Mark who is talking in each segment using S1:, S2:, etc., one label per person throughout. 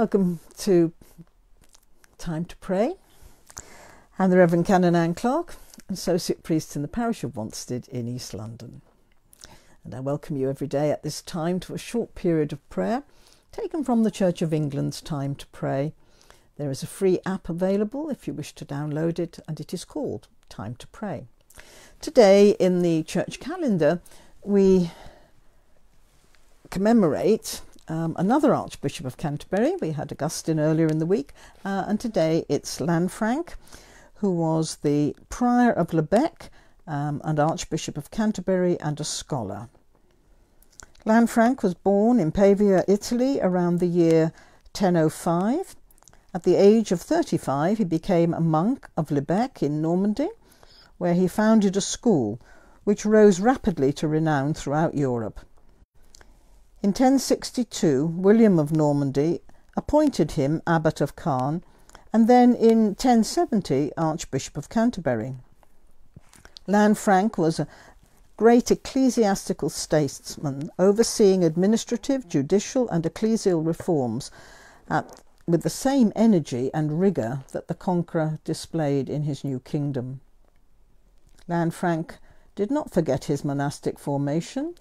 S1: Welcome to Time to Pray. I'm the Reverend Canon Ann Clarke, Associate Priest in the Parish of Wanstead in East London. And I welcome you every day at this time to a short period of prayer taken from the Church of England's Time to Pray. There is a free app available if you wish to download it, and it is called Time to Pray. Today, in the church calendar, we commemorate um, another Archbishop of Canterbury. We had Augustine earlier in the week, uh, and today it's Lanfranc, who was the Prior of Le Bec um, and Archbishop of Canterbury and a scholar. Lanfranc was born in Pavia, Italy, around the year 1005. At the age of 35, he became a monk of Le Bec in Normandy, where he founded a school which rose rapidly to renown throughout Europe. In 1062, William of Normandy appointed him Abbot of Caen, and then in 1070, Archbishop of Canterbury. Lanfranc was a great ecclesiastical statesman, overseeing administrative, judicial, and ecclesial reforms at, with the same energy and rigour that the Conqueror displayed in his new kingdom. Lanfranc did not forget his monastic formation.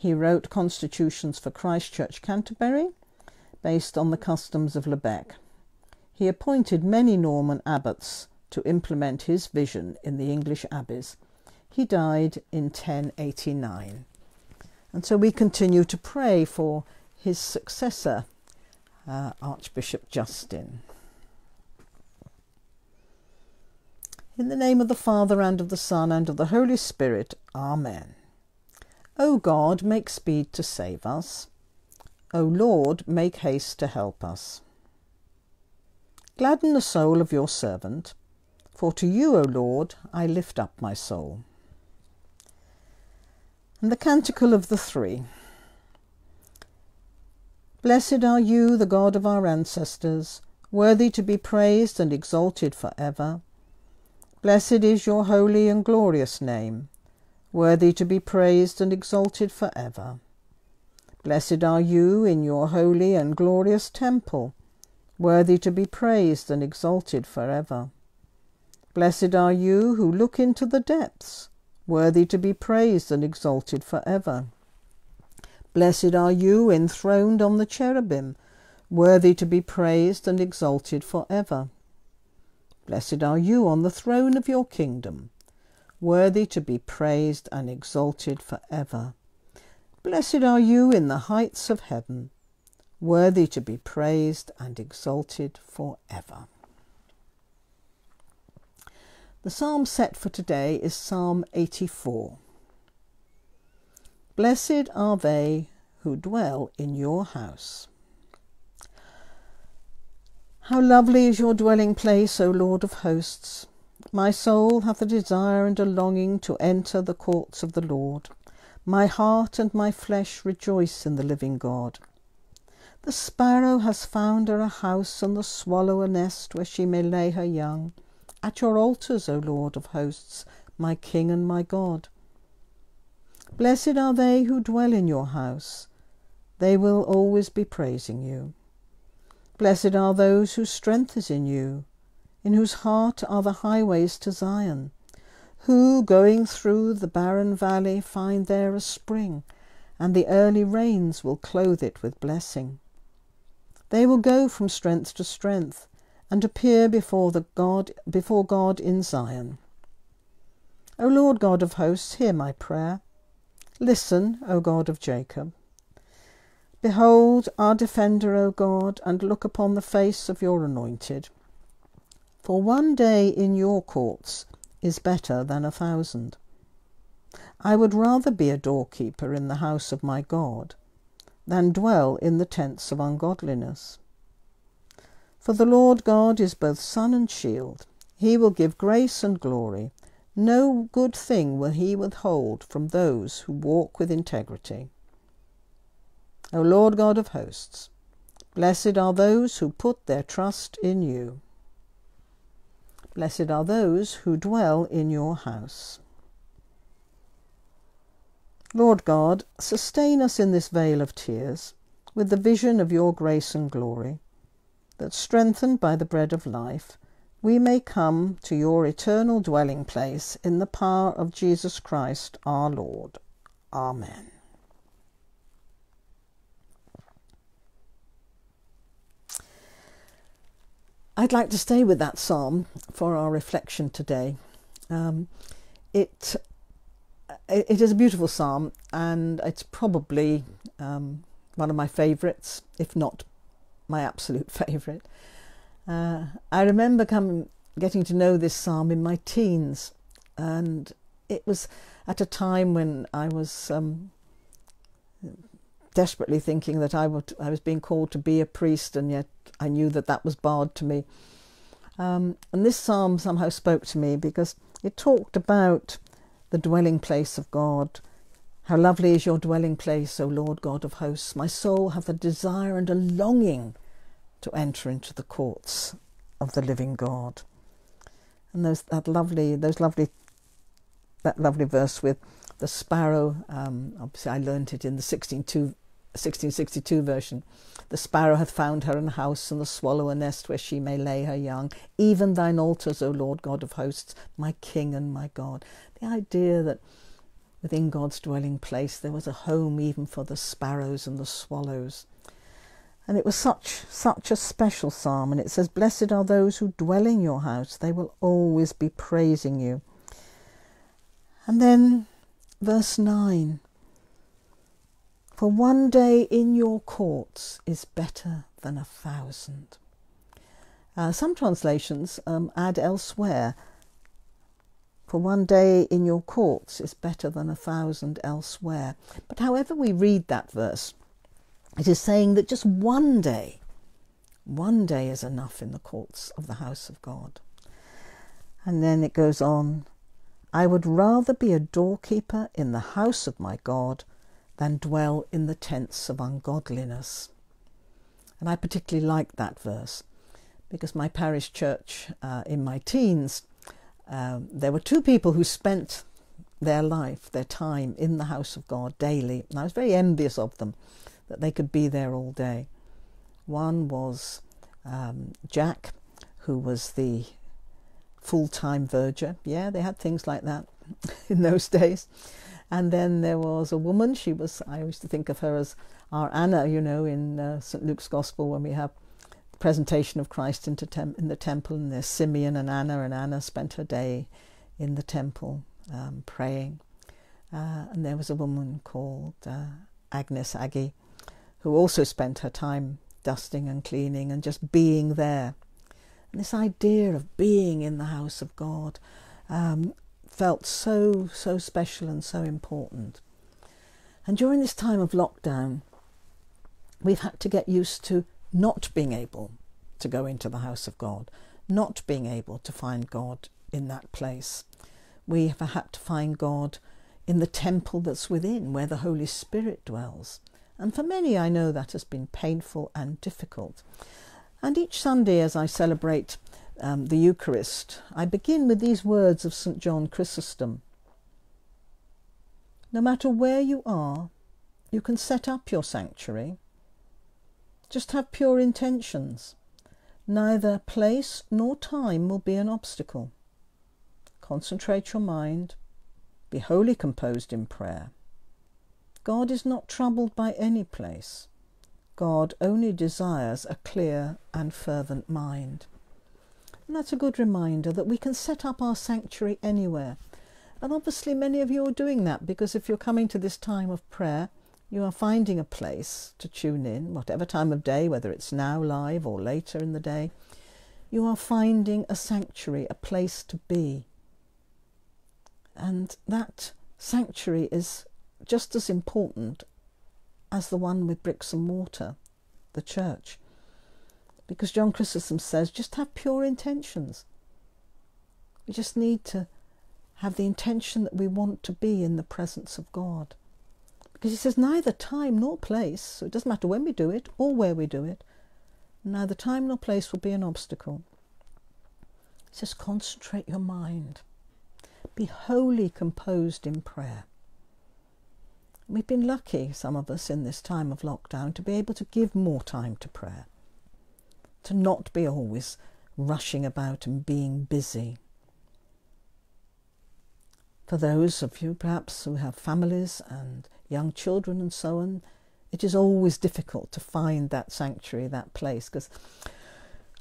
S1: He wrote constitutions for Christ Church Canterbury based on the customs of Le Bec. He appointed many Norman abbots to implement his vision in the English abbeys. He died in 1089. And so we continue to pray for his successor, uh, Archbishop Justin. In the name of the Father, and of the Son, and of the Holy Spirit. Amen. O God, make speed to save us. O Lord, make haste to help us. Gladden the soul of your servant, for to you, O Lord, I lift up my soul. And the Canticle of the Three. Blessed are you, the God of our ancestors, worthy to be praised and exalted for ever. Blessed is your holy and glorious name worthy to be praised and exalted for ever. Blessed are you in your holy and glorious temple, worthy to be praised and exalted for ever. Blessed are you who look into the depths, worthy to be praised and exalted for ever. Blessed are you enthroned on the cherubim, worthy to be praised and exalted for ever. Blessed are you on the throne of your kingdom worthy to be praised and exalted for ever. Blessed are you in the heights of heaven, worthy to be praised and exalted for ever. The psalm set for today is Psalm 84. Blessed are they who dwell in your house. How lovely is your dwelling place, O Lord of hosts! My soul hath a desire and a longing to enter the courts of the Lord. My heart and my flesh rejoice in the living God. The sparrow has found her a house, and the swallow a nest where she may lay her young. At your altars, O Lord of hosts, my King and my God. Blessed are they who dwell in your house. They will always be praising you. Blessed are those whose strength is in you in whose heart are the highways to Zion, who, going through the barren valley, find there a spring, and the early rains will clothe it with blessing. They will go from strength to strength, and appear before the God before God in Zion. O Lord God of hosts, hear my prayer. Listen, O God of Jacob. Behold our defender, O God, and look upon the face of your anointed. For one day in your courts is better than a thousand. I would rather be a doorkeeper in the house of my God than dwell in the tents of ungodliness. For the Lord God is both sun and shield. He will give grace and glory. No good thing will he withhold from those who walk with integrity. O Lord God of hosts, blessed are those who put their trust in you. Blessed are those who dwell in your house. Lord God, sustain us in this vale of tears with the vision of your grace and glory. that strengthened by the bread of life, we may come to your eternal dwelling place in the power of Jesus Christ our Lord. Amen. I'd like to stay with that psalm for our reflection today. Um, it it is a beautiful psalm, and it's probably um, one of my favourites, if not my absolute favourite. Uh, I remember coming, getting to know this psalm in my teens, and it was at a time when I was um, desperately thinking that I, would, I was being called to be a priest, and yet I knew that that was barred to me. Um, and this psalm somehow spoke to me because it talked about the dwelling place of God. How lovely is your dwelling place, O Lord God of hosts. My soul hath a desire and a longing to enter into the courts of the living God. And those that lovely, those lovely, that lovely verse with the sparrow. Um, obviously, I learnt it in the 16.2 1662 version. The sparrow hath found her an house, and the swallow a nest where she may lay her young. Even thine altars, O Lord God of hosts, my King and my God. The idea that within God's dwelling place there was a home even for the sparrows and the swallows. And it was such such a special psalm, and it says, Blessed are those who dwell in your house, they will always be praising you. And then verse 9 for one day in your courts is better than a thousand. Uh, some translations um, add elsewhere, for one day in your courts is better than a thousand elsewhere. But however we read that verse, it is saying that just one day, one day is enough in the courts of the house of God. And then it goes on, I would rather be a doorkeeper in the house of my God than dwell in the tents of ungodliness. And I particularly like that verse because my parish church uh, in my teens, um, there were two people who spent their life, their time in the house of God daily. And I was very envious of them that they could be there all day. One was um, Jack, who was the full time verger. Yeah, they had things like that in those days. And then there was a woman. She was, I used to think of her as our Anna, you know, in uh, St. Luke's Gospel when we have the presentation of Christ in the temple. And there's Simeon and Anna, and Anna spent her day in the temple um, praying. Uh, and there was a woman called uh, Agnes Aggie who also spent her time dusting and cleaning and just being there. And this idea of being in the house of God um, felt so, so special and so important. And during this time of lockdown, we've had to get used to not being able to go into the house of God, not being able to find God in that place. We have had to find God in the temple that's within, where the Holy Spirit dwells. And for many, I know that has been painful and difficult. And each Sunday, as I celebrate um, the Eucharist, I begin with these words of St. John Chrysostom. No matter where you are, you can set up your sanctuary. Just have pure intentions. Neither place nor time will be an obstacle. Concentrate your mind. Be wholly composed in prayer. God is not troubled by any place. God only desires a clear and fervent mind. And that's a good reminder that we can set up our sanctuary anywhere. And obviously, many of you are doing that because if you're coming to this time of prayer, you are finding a place to tune in, whatever time of day, whether it's now live or later in the day. You are finding a sanctuary, a place to be. And that sanctuary is just as important as the one with bricks and mortar, the church because John Chrysostom says just have pure intentions. We just need to have the intention that we want to be in the presence of God. Because he says neither time nor place, so it doesn't matter when we do it or where we do it, neither time nor place will be an obstacle. He says concentrate your mind. Be wholly composed in prayer. We've been lucky, some of us, in this time of lockdown, to be able to give more time to prayer to not be always rushing about and being busy. For those of you perhaps who have families and young children and so on, it is always difficult to find that sanctuary, that place, because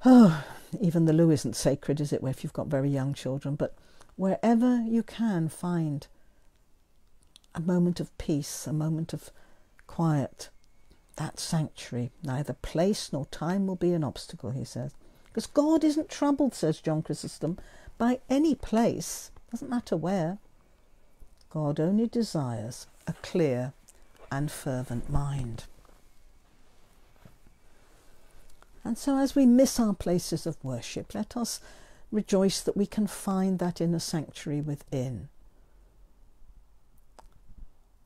S1: oh, even the loo isn't sacred, is it, if you've got very young children? But wherever you can find a moment of peace, a moment of quiet, that sanctuary, neither place nor time will be an obstacle, he says. Because God isn't troubled, says John Chrysostom, by any place, doesn't matter where. God only desires a clear and fervent mind. And so, as we miss our places of worship, let us rejoice that we can find that inner sanctuary within.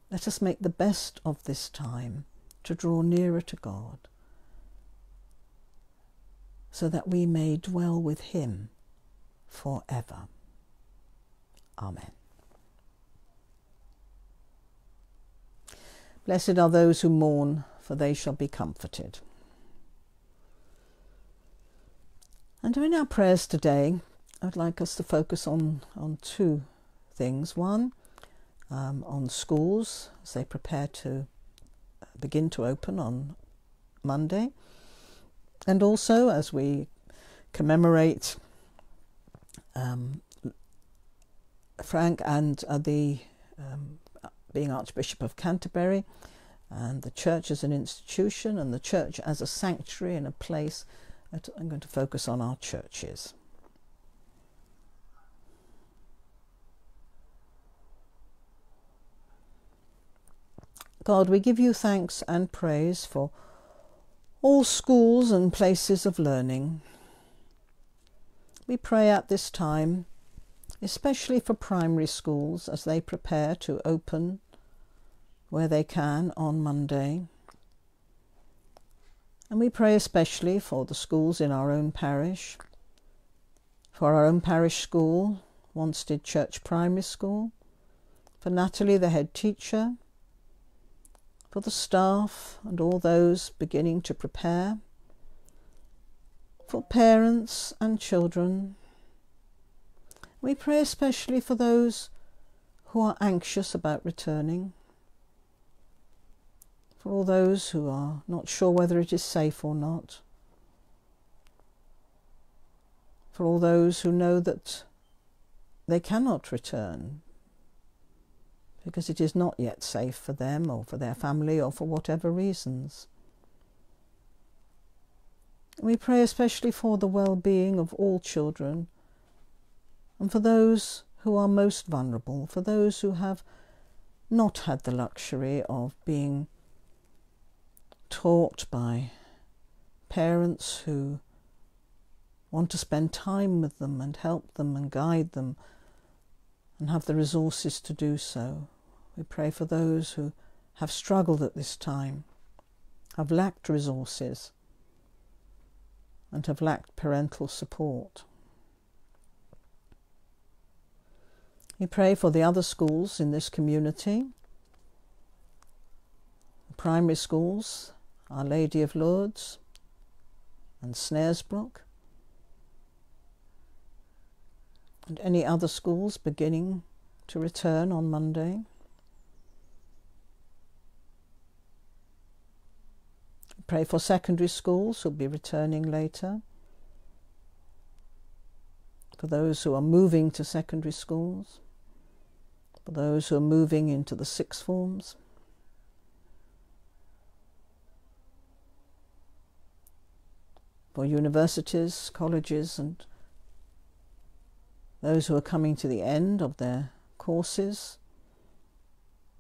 S1: Let us make the best of this time to draw nearer to God so that we may dwell with Him forever. Amen. Blessed are those who mourn, for they shall be comforted. And in our prayers today, I'd like us to focus on, on two things. One, um, on schools as they prepare to begin to open on Monday, and also as we commemorate um, Frank and uh, the um, being Archbishop of Canterbury, and the church as an institution, and the church as a sanctuary and a place. I'm going to focus on our churches. God, we give you thanks and praise for all schools and places of learning. We pray at this time, especially for primary schools as they prepare to open where they can on Monday. And we pray especially for the schools in our own parish, for our own parish school, Wanstead Church Primary School, for Natalie, the head teacher, for the staff and all those beginning to prepare, for parents and children. We pray especially for those who are anxious about returning, for all those who are not sure whether it is safe or not, for all those who know that they cannot return because it is not yet safe for them or for their family or for whatever reasons. We pray especially for the well being of all children and for those who are most vulnerable, for those who have not had the luxury of being taught by parents who want to spend time with them and help them and guide them and have the resources to do so. We pray for those who have struggled at this time, have lacked resources, and have lacked parental support. We pray for the other schools in this community, the primary schools, Our Lady of Lourdes and Snaresbrook, and any other schools beginning to return on Monday. Pray for secondary schools who'll be returning later. For those who are moving to secondary schools. For those who are moving into the sixth forms. For universities, colleges, and those who are coming to the end of their courses,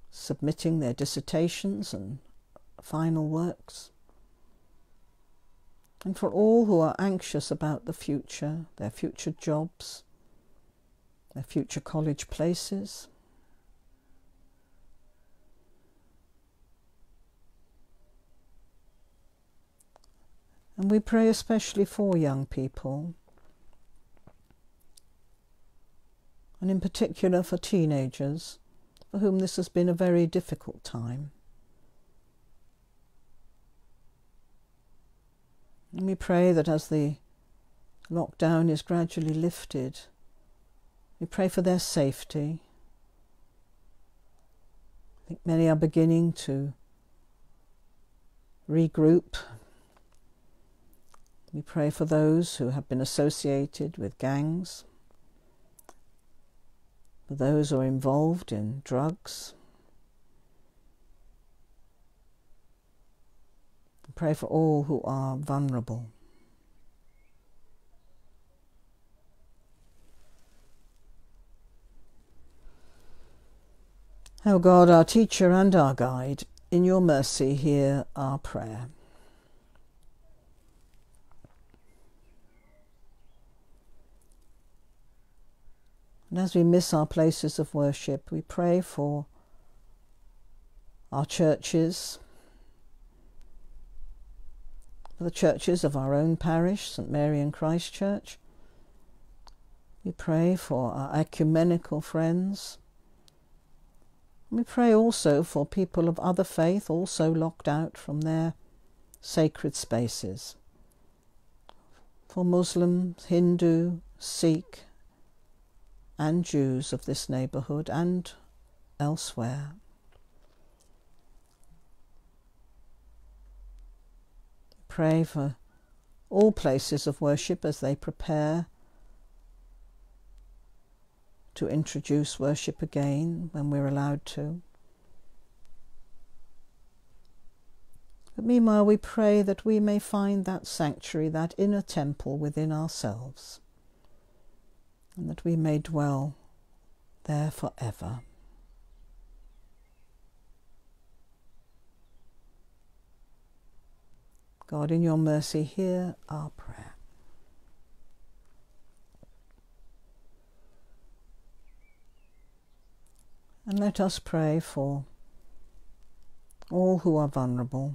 S1: submitting their dissertations and final works and for all who are anxious about the future, their future jobs, their future college places. And we pray especially for young people, and in particular for teenagers, for whom this has been a very difficult time. And we pray that as the lockdown is gradually lifted, we pray for their safety. I think many are beginning to regroup. We pray for those who have been associated with gangs, for those who are involved in drugs. Pray for all who are vulnerable. O God, our teacher and our guide, in your mercy hear our prayer. And as we miss our places of worship, we pray for our churches, for the churches of our own parish, St Mary and Christ Church. We pray for our ecumenical friends. We pray also for people of other faith also locked out from their sacred spaces. For Muslims, Hindu, Sikh, and Jews of this neighbourhood and elsewhere. Pray for all places of worship as they prepare to introduce worship again when we're allowed to. But meanwhile, we pray that we may find that sanctuary, that inner temple within ourselves and that we may dwell there forever. God, in your mercy, hear our prayer. And let us pray for all who are vulnerable.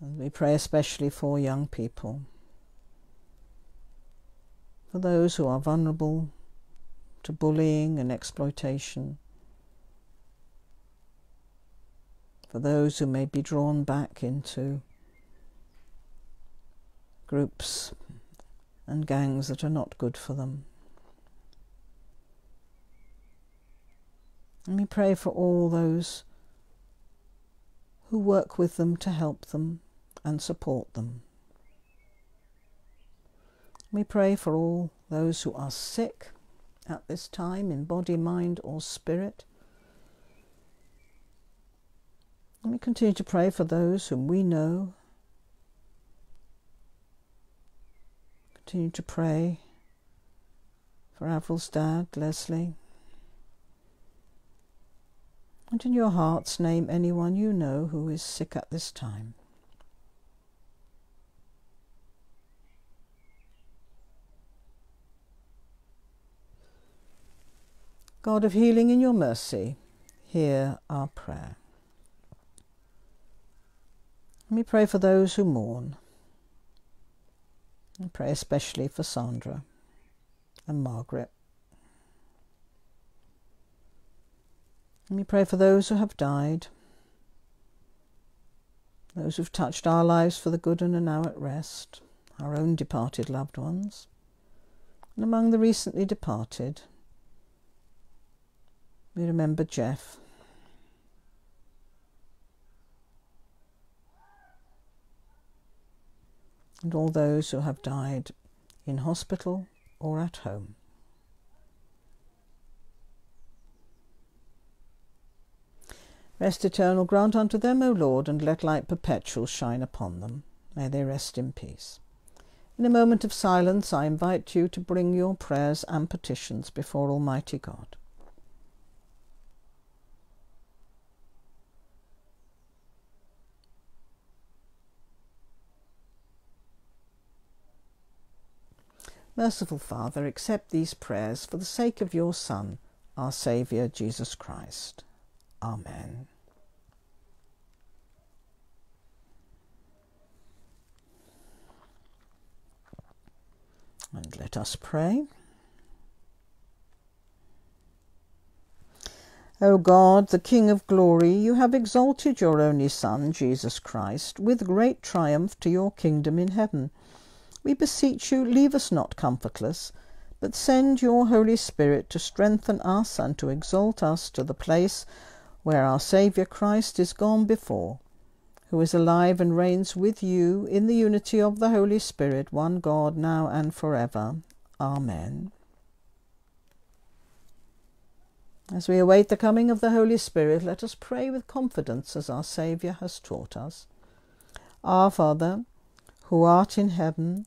S1: And we pray especially for young people for those who are vulnerable to bullying and exploitation, for those who may be drawn back into groups and gangs that are not good for them. And we pray for all those who work with them to help them and support them. We pray for all those who are sick at this time in body, mind, or spirit. And we continue to pray for those whom we know. Continue to pray for Avril's dad, Leslie. And in your hearts, name anyone you know who is sick at this time. God of healing, in your mercy, hear our prayer. We pray for those who mourn. We pray especially for Sandra and Margaret. Let me pray for those who have died, those who've touched our lives for the good and are now at rest, our own departed loved ones. And among the recently departed, we remember Jeff. And all those who have died in hospital or at home. Rest eternal grant unto them, O Lord, and let light perpetual shine upon them. May they rest in peace. In a moment of silence, I invite you to bring your prayers and petitions before Almighty God. Merciful Father, accept these prayers for the sake of your Son, our Saviour, Jesus Christ. Amen. And let us pray. O God, the King of glory, you have exalted your only Son, Jesus Christ, with great triumph to your kingdom in heaven. We beseech you, leave us not comfortless, but send your Holy Spirit to strengthen us and to exalt us to the place where our Saviour Christ is gone before, who is alive and reigns with you in the unity of the Holy Spirit, one God, now and forever. Amen. As we await the coming of the Holy Spirit, let us pray with confidence as our Saviour has taught us. Our Father, who art in heaven,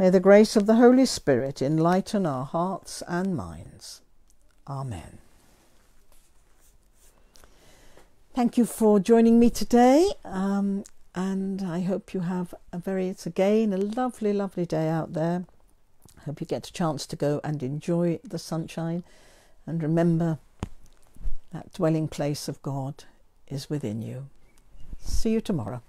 S1: May the grace of the Holy Spirit enlighten our hearts and minds. Amen. Thank you for joining me today, um, and I hope you have a very, it's again a lovely, lovely day out there. I hope you get a chance to go and enjoy the sunshine and remember that dwelling place of God is within you. See you tomorrow.